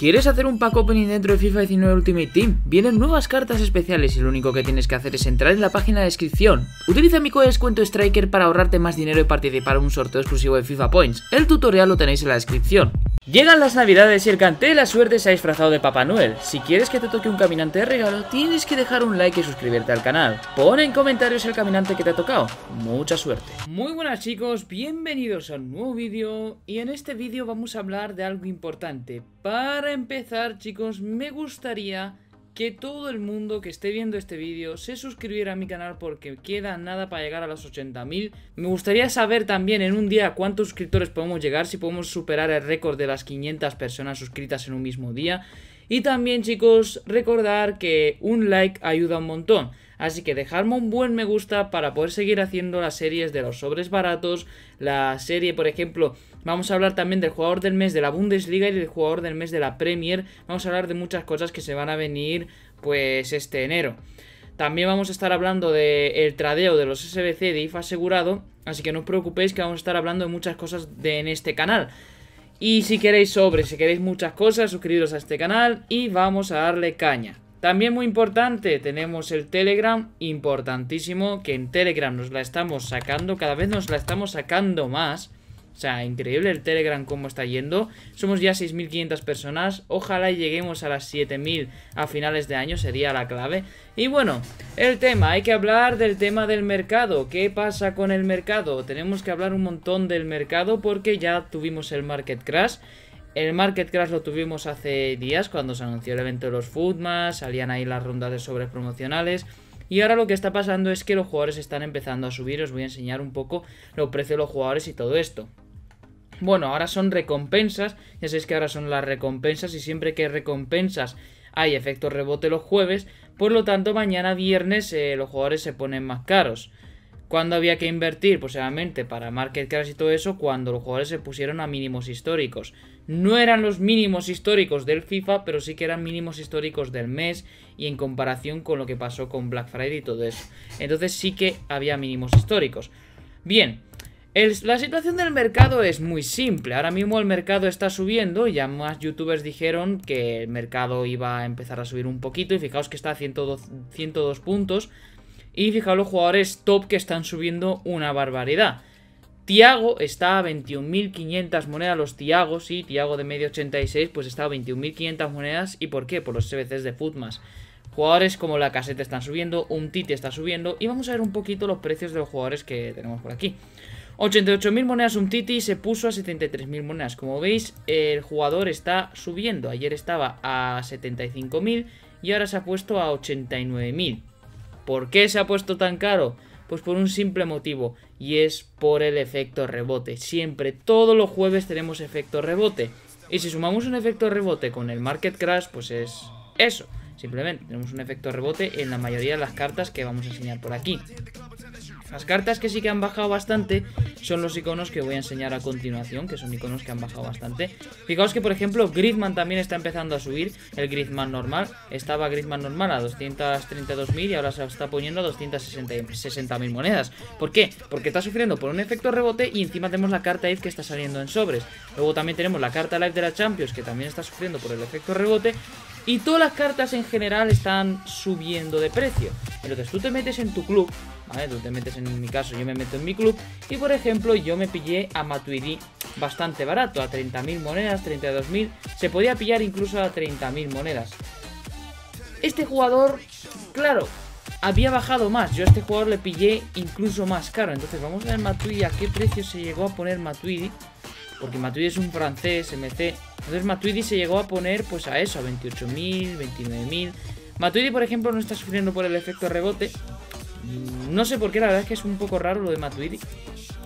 ¿Quieres hacer un pack opening dentro de FIFA 19 Ultimate Team? Vienen nuevas cartas especiales y lo único que tienes que hacer es entrar en la página de descripción. Utiliza mi código de descuento Striker para ahorrarte más dinero y participar en un sorteo exclusivo de FIFA Points. El tutorial lo tenéis en la descripción. Llegan las navidades y el canté de la suerte se ha disfrazado de Papá Noel. Si quieres que te toque un caminante de regalo, tienes que dejar un like y suscribirte al canal. Pon en comentarios el caminante que te ha tocado. Mucha suerte. Muy buenas chicos, bienvenidos a un nuevo vídeo. Y en este vídeo vamos a hablar de algo importante. Para empezar chicos, me gustaría que todo el mundo que esté viendo este vídeo se suscribiera a mi canal porque queda nada para llegar a los 80.000. Me gustaría saber también en un día cuántos suscriptores podemos llegar, si podemos superar el récord de las 500 personas suscritas en un mismo día. Y también chicos, recordar que un like ayuda un montón. Así que dejadme un buen me gusta para poder seguir haciendo las series de los sobres baratos. La serie, por ejemplo, vamos a hablar también del jugador del mes de la Bundesliga y del jugador del mes de la Premier. Vamos a hablar de muchas cosas que se van a venir pues este enero. También vamos a estar hablando del el tradeo de los SBC de IFA asegurado. Así que no os preocupéis que vamos a estar hablando de muchas cosas de, en este canal. Y si queréis sobres, si queréis muchas cosas, suscribiros a este canal y vamos a darle caña. También muy importante, tenemos el Telegram, importantísimo, que en Telegram nos la estamos sacando, cada vez nos la estamos sacando más. O sea, increíble el Telegram cómo está yendo. Somos ya 6.500 personas. Ojalá lleguemos a las 7.000 a finales de año, sería la clave. Y bueno, el tema, hay que hablar del tema del mercado. ¿Qué pasa con el mercado? Tenemos que hablar un montón del mercado porque ya tuvimos el market crash. El Market Crash lo tuvimos hace días cuando se anunció el evento de los Foodmas, salían ahí las rondas de sobres promocionales. Y ahora lo que está pasando es que los jugadores están empezando a subir. Os voy a enseñar un poco los precios de los jugadores y todo esto. Bueno, ahora son recompensas. Ya sabéis que ahora son las recompensas y siempre que recompensas hay efecto rebote los jueves. Por lo tanto, mañana viernes eh, los jugadores se ponen más caros. ¿Cuándo había que invertir? Pues obviamente para Market Crash y todo eso, cuando los jugadores se pusieron a mínimos históricos. No eran los mínimos históricos del FIFA, pero sí que eran mínimos históricos del mes y en comparación con lo que pasó con Black Friday y todo eso. Entonces sí que había mínimos históricos. Bien, la situación del mercado es muy simple. Ahora mismo el mercado está subiendo. Ya más youtubers dijeron que el mercado iba a empezar a subir un poquito. Y fijaos que está a 102, 102 puntos. Y fijaos los jugadores top que están subiendo una barbaridad. Tiago está a 21.500 monedas, los Tiagos, sí, Tiago de medio 86, pues está a 21.500 monedas. ¿Y por qué? Por los SBCs de Footmas. Jugadores como la caseta están subiendo, un Titi está subiendo. Y vamos a ver un poquito los precios de los jugadores que tenemos por aquí. 88.000 monedas un Titi se puso a 73.000 monedas. Como veis, el jugador está subiendo. Ayer estaba a 75.000 y ahora se ha puesto a 89.000. ¿Por qué se ha puesto tan caro? Pues por un simple motivo, y es por el efecto rebote. Siempre, todos los jueves tenemos efecto rebote. Y si sumamos un efecto rebote con el market crash, pues es eso. Simplemente tenemos un efecto rebote en la mayoría de las cartas que vamos a enseñar por aquí. Las cartas que sí que han bajado bastante son los iconos que voy a enseñar a continuación, que son iconos que han bajado bastante. Fijaos que, por ejemplo, Griezmann también está empezando a subir, el Griezmann normal. Estaba Griezmann normal a 232.000 y ahora se está poniendo a 260.000 monedas. ¿Por qué? Porque está sufriendo por un efecto rebote y encima tenemos la carta If que está saliendo en sobres. Luego también tenemos la carta Live de la Champions que también está sufriendo por el efecto rebote. Y todas las cartas en general están subiendo de precio. Entonces tú te metes en tu club ¿vale? Tú te metes en mi caso, yo me meto en mi club y por ejemplo yo me pillé a Matuidi bastante barato, a 30.000 monedas, 32.000, se podía pillar incluso a 30.000 monedas. Este jugador, claro, había bajado más, yo a este jugador le pillé incluso más caro, entonces vamos a ver Matuidi a qué precio se llegó a poner Matuidi, porque Matuidi es un francés, MC, entonces Matuidi se llegó a poner pues a eso, a 28.000, 29.000... Matuidi, por ejemplo, no está sufriendo por el efecto rebote, no sé por qué, la verdad es que es un poco raro lo de Matuidi.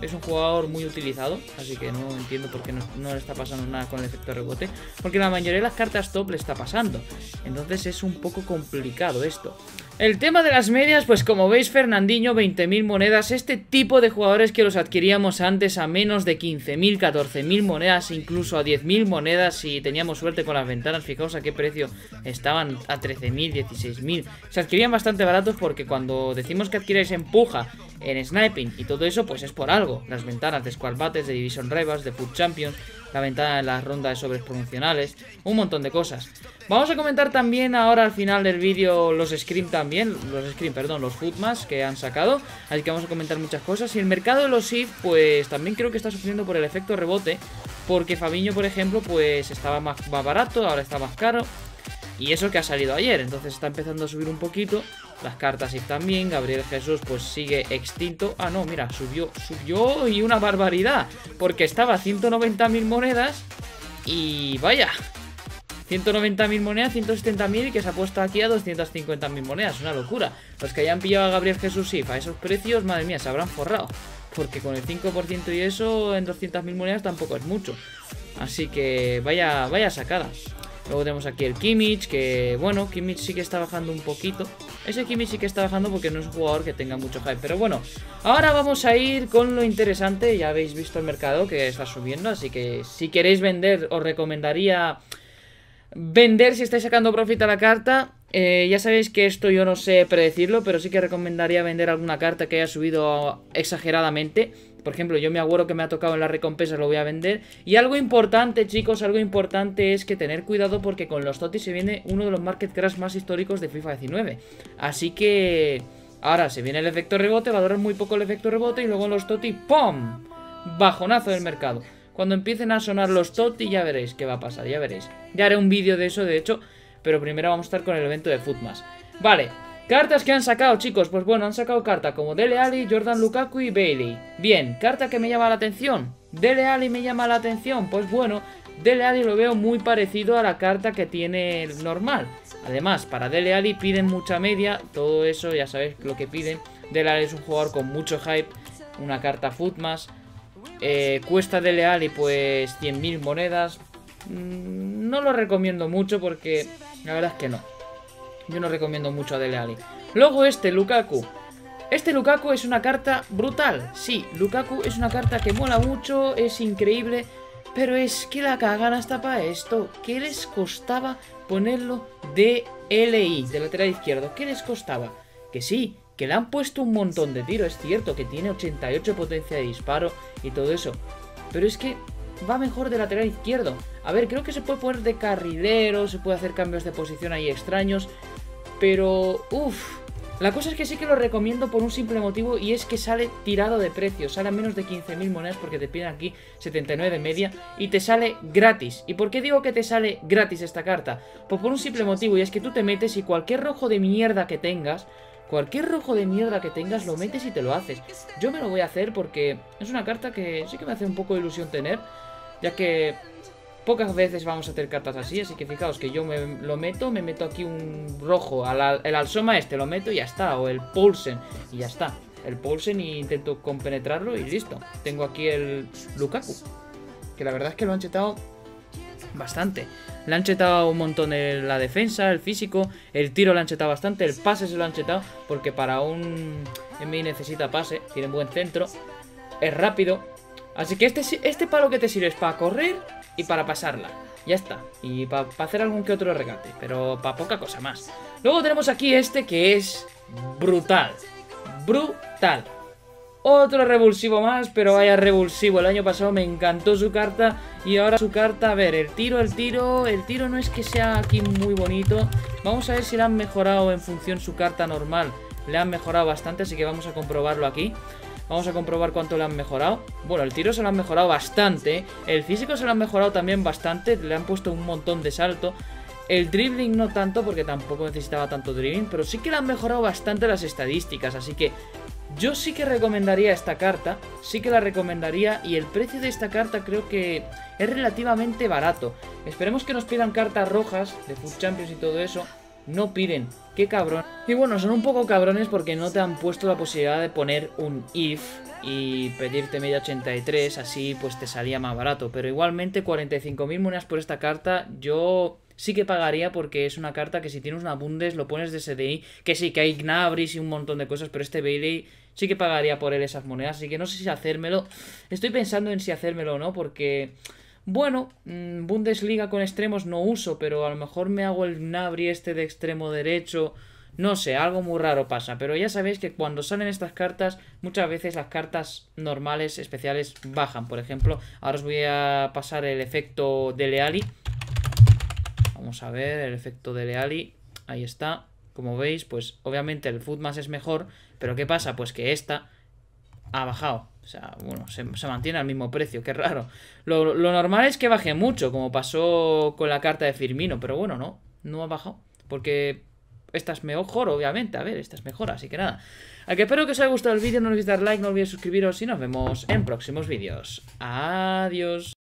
Es un jugador muy utilizado, así que no entiendo por qué no, le está pasando nada con el efecto rebote. Porque la mayoría de las cartas top le está pasando. Entonces es un poco complicado esto. El tema de las medias, pues como veis, Fernandinho, 20.000 monedas. Este tipo de jugadores que los adquiríamos antes a menos de 15.000, 14.000 monedas, incluso a 10.000 monedas si teníamos suerte con las ventanas. Fijaos a qué precio estaban a 13.000, 16.000. Se adquirían bastante baratos porque cuando decimos que adquiráis empuja en sniping y todo eso, pues es por algo. Las ventanas de Squad Battles, de Division Rivals, de Food Champions, la ventana de las rondas de sobres promocionales, un montón de cosas. Vamos a comentar también ahora al final del vídeo los Scream también, los Scream, perdón, los Footmas que han sacado, así que vamos a comentar muchas cosas. Y el mercado de los SIF, pues también creo que está sufriendo por el efecto rebote, porque Fabiño, por ejemplo, pues estaba más, más barato, ahora está más caro. Y eso que ha salido ayer, entonces está empezando a subir un poquito. Las cartas y también, Gabriel Jesús pues sigue extinto. Ah, no, mira, subió, subió y una barbaridad. Porque estaba a 190.000 monedas y vaya, 190.000 monedas, 170.000 y que se ha puesto aquí a 250.000 monedas. Una locura. Los que hayan pillado a Gabriel Jesús y a esos precios, madre mía, se habrán forrado. Porque con el 5% y eso en 200.000 monedas tampoco es mucho. Así que vaya, vaya sacada. Luego tenemos aquí el Kimmich, que bueno, Kimmich sí que está bajando un poquito. Ese Kimmich sí que está bajando porque no es un jugador que tenga mucho hype. Pero bueno, ahora vamos a ir con lo interesante. Ya habéis visto el mercado que está subiendo, así que si queréis vender, os recomendaría vender si estáis sacando profit a la carta. Eh, ya sabéis que esto yo no sé predecirlo, pero sí que recomendaría vender alguna carta que haya subido exageradamente. Por ejemplo, yo me acuerdo que me ha tocado en la recompensa, lo voy a vender. Y algo importante, chicos, algo importante es que tener cuidado porque con los TOTI se viene uno de los market crash más históricos de FIFA 19. Así que ahora se viene el efecto rebote, va a durar muy poco el efecto rebote y luego los TOTI, ¡pum! Bajonazo del mercado. Cuando empiecen a sonar los TOTI ya veréis qué va a pasar, ya veréis. Ya haré un vídeo de eso, de hecho, pero primero vamos a estar con el evento de Footmas. Vale, Cartas que han sacado, chicos. Pues bueno, han sacado carta como Dele Ali, Jordan Lukaku y Bailey. Bien, carta que me llama la atención. Dele Ali me llama la atención. Pues bueno, Dele Ali lo veo muy parecido a la carta que tiene normal. Además, para Dele Ali piden mucha media. Todo eso, ya sabéis lo que piden. Dele Ali es un jugador con mucho hype. Una carta Footmas. Eh, cuesta Dele Ali pues 100.000 monedas. Mm, no lo recomiendo mucho porque la verdad es que no. Yo no recomiendo mucho a Dele Alli. Luego este, Lukaku. Este Lukaku es una carta brutal. Sí, Lukaku es una carta que mola mucho, es increíble. Pero es que la cagan hasta para esto. ¿Qué les costaba ponerlo de LI, de lateral izquierdo? ¿Qué les costaba? Que sí, que le han puesto un montón de tiro. Es cierto que tiene 88 potencia de disparo y todo eso. Pero es que va mejor de lateral izquierdo. A ver, creo que se puede poner de carrilero, se puede hacer cambios de posición ahí extraños. Pero, uff, la cosa es que sí que lo recomiendo por un simple motivo y es que sale tirado de precio, sale a menos de 15.000 monedas porque te piden aquí 79 de media y te sale gratis. ¿Y por qué digo que te sale gratis esta carta? Pues por un simple motivo y es que tú te metes y cualquier rojo de mierda que tengas, cualquier rojo de mierda que tengas lo metes y te lo haces. Yo me lo voy a hacer porque es una carta que sí que me hace un poco de ilusión tener, ya que Pocas veces vamos a hacer cartas así, así que fijaos que yo me lo meto, me meto aquí un rojo, al, el Alsoma este lo meto y ya está, o el Pulsen y ya está. El Pulsen y intento compenetrarlo y listo. Tengo aquí el Lukaku, que la verdad es que lo han chetado bastante. Le han chetado un montón en la defensa, el físico, el tiro lo han chetado bastante, el pase se lo han chetado, porque para un MI necesita pase, tiene buen centro, es rápido. Así que este, este palo que te sirve es para correr y para pasarla. Ya está. Y para hacer algún que otro regate. Pero para poca cosa más. Luego tenemos aquí este que es brutal. Brutal. Otro revulsivo más, pero vaya revulsivo. El año pasado me encantó su carta y ahora su carta, a ver, el tiro, el tiro, el tiro no es que sea aquí muy bonito. Vamos a ver si le han mejorado en función su carta normal. Le han mejorado bastante, así que vamos a comprobarlo aquí. Vamos a comprobar cuánto le han mejorado. Bueno, el tiro se lo han mejorado bastante. El físico se lo han mejorado también bastante. Le han puesto un montón de salto. El dribbling no tanto porque tampoco necesitaba tanto dribbling. Pero sí que le han mejorado bastante las estadísticas. Así que yo sí que recomendaría esta carta. Sí que la recomendaría. Y el precio de esta carta creo que es relativamente barato. Esperemos que nos pidan cartas rojas de Food Champions y todo eso no piden. Qué cabrón. Y bueno, son un poco cabrones porque no te han puesto la posibilidad de poner un if y pedirte media 83, así pues te salía más barato. Pero igualmente 45.000 monedas por esta carta, yo sí que pagaría porque es una carta que si tienes una Bundes lo pones de SDI. Que sí, que hay Gnabris y un montón de cosas, pero este Bailey sí que pagaría por él esas monedas. Así que no sé si hacérmelo. Estoy pensando en si hacérmelo o no porque... Bueno, mm, Bundesliga con extremos no uso, pero a lo mejor me hago el Nabri este de extremo derecho No sé, algo muy raro pasa, pero ya sabéis que cuando salen estas cartas, muchas veces las cartas normales, especiales, bajan. Por ejemplo, ahora os voy a pasar el efecto de Leali. Vamos a ver el efecto de Leali. Ahí está. Como veis, pues obviamente el Footmas es mejor, pero ¿qué pasa? Pues que esta ha bajado. O sea, bueno, se, mantiene al mismo precio, qué raro. Lo, normal es que baje mucho, como pasó con la carta de Firmino, pero bueno, no, no ha bajado. Porque esta es mejor, obviamente. A ver, esta es mejor, así que nada. A que espero que os haya gustado el vídeo, no olvidéis dar like, no olvidéis suscribiros y nos vemos en próximos vídeos. Adiós.